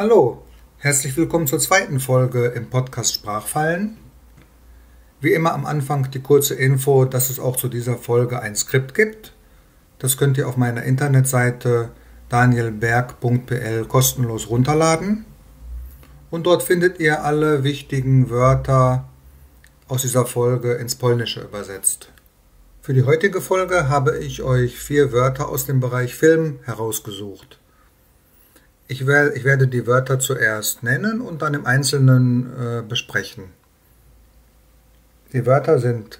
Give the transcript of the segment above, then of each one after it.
Hallo, herzlich willkommen zur zweiten Folge im Podcast Sprachfallen. Wie immer am Anfang die kurze Info, dass es auch zu dieser Folge ein Skript gibt. Das könnt ihr auf meiner Internetseite danielberg.pl kostenlos runterladen. Und dort findet ihr alle wichtigen Wörter aus dieser Folge ins Polnische übersetzt. Für die heutige Folge habe ich euch vier Wörter aus dem Bereich Film herausgesucht. Ich, werde, ich werde die Wörter zuerst nennen und dann im Einzelnen äh, besprechen. Die Wörter sind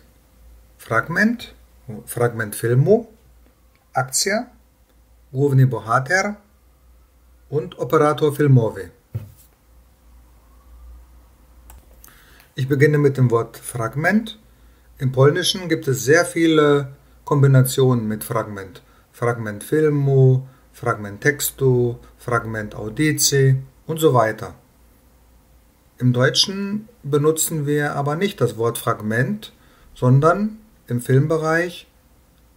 Fragment, Fragment Filmu, Akcja, Główny Bohater und Operator Filmowy. Ich beginne mit dem Wort Fragment. Im Polnischen gibt es sehr viele Kombinationen mit Fragment. Fragment Filmu, Fragment Textu, Fragment Audici und so weiter. Im Deutschen benutzen wir aber nicht das Wort Fragment, sondern im Filmbereich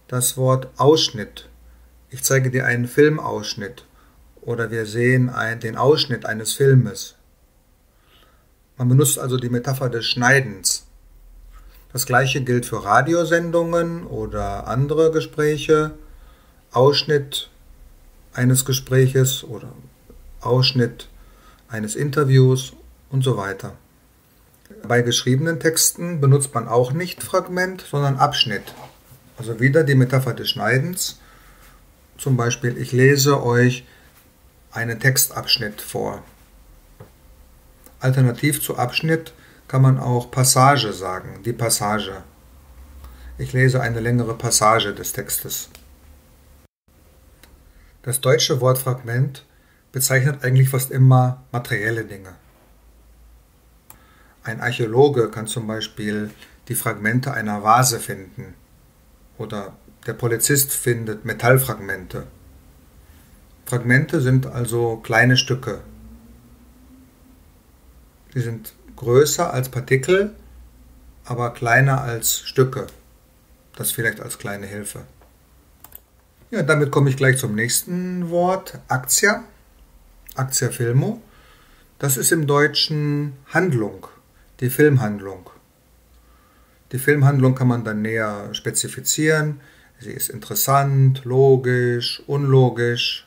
das Wort Ausschnitt. Ich zeige dir einen Filmausschnitt oder wir sehen den Ausschnitt eines Filmes. Man benutzt also die Metapher des Schneidens. Das gleiche gilt für Radiosendungen oder andere Gespräche. Ausschnitt eines Gespräches oder Ausschnitt eines Interviews und so weiter. Bei geschriebenen Texten benutzt man auch nicht Fragment, sondern Abschnitt. Also wieder die Metapher des Schneidens. Zum Beispiel, ich lese euch einen Textabschnitt vor. Alternativ zu Abschnitt kann man auch Passage sagen, die Passage. Ich lese eine längere Passage des Textes. Das deutsche Wort Fragment bezeichnet eigentlich fast immer materielle Dinge. Ein Archäologe kann zum Beispiel die Fragmente einer Vase finden oder der Polizist findet Metallfragmente. Fragmente sind also kleine Stücke. Sie sind größer als Partikel, aber kleiner als Stücke. Das vielleicht als kleine Hilfe. Ja, damit komme ich gleich zum nächsten Wort, Aktia. Aktia Filmo. Das ist im Deutschen Handlung, die Filmhandlung. Die Filmhandlung kann man dann näher spezifizieren. Sie ist interessant, logisch, unlogisch.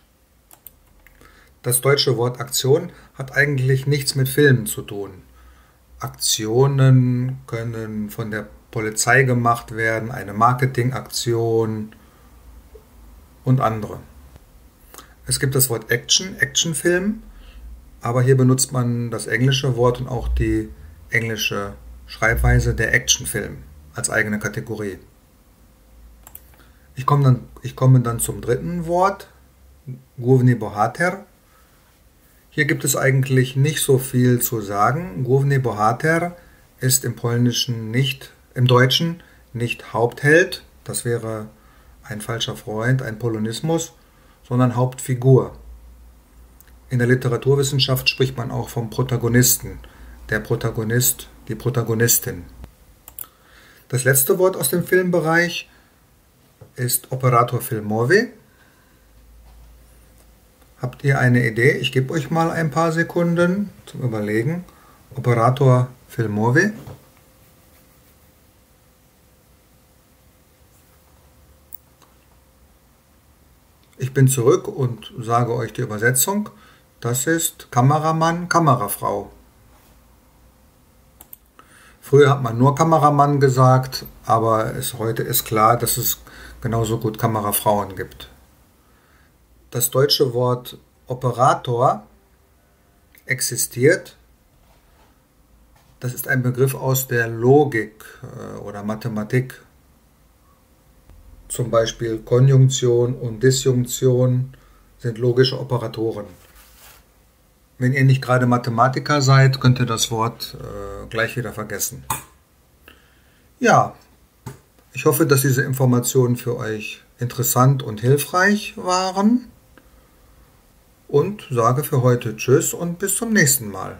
Das deutsche Wort Aktion hat eigentlich nichts mit Filmen zu tun. Aktionen können von der Polizei gemacht werden, eine Marketingaktion, und andere. Es gibt das Wort Action, Actionfilm, aber hier benutzt man das englische Wort und auch die englische Schreibweise der Actionfilm als eigene Kategorie. Ich komme dann, ich komme dann zum dritten Wort, Główny Bohater. Hier gibt es eigentlich nicht so viel zu sagen. Główny Bohater ist im Polnischen nicht, im Deutschen nicht Hauptheld. Das wäre ein falscher Freund, ein Polonismus, sondern Hauptfigur. In der Literaturwissenschaft spricht man auch vom Protagonisten, der Protagonist, die Protagonistin. Das letzte Wort aus dem Filmbereich ist Operator Filmowy. Habt ihr eine Idee? Ich gebe euch mal ein paar Sekunden zum Überlegen. Operator Filmowy. Ich bin zurück und sage euch die Übersetzung. Das ist Kameramann, Kamerafrau. Früher hat man nur Kameramann gesagt, aber es, heute ist klar, dass es genauso gut Kamerafrauen gibt. Das deutsche Wort Operator existiert. Das ist ein Begriff aus der Logik äh, oder Mathematik zum Beispiel Konjunktion und Disjunktion sind logische Operatoren. Wenn ihr nicht gerade Mathematiker seid, könnt ihr das Wort äh, gleich wieder vergessen. Ja, ich hoffe, dass diese Informationen für euch interessant und hilfreich waren und sage für heute Tschüss und bis zum nächsten Mal.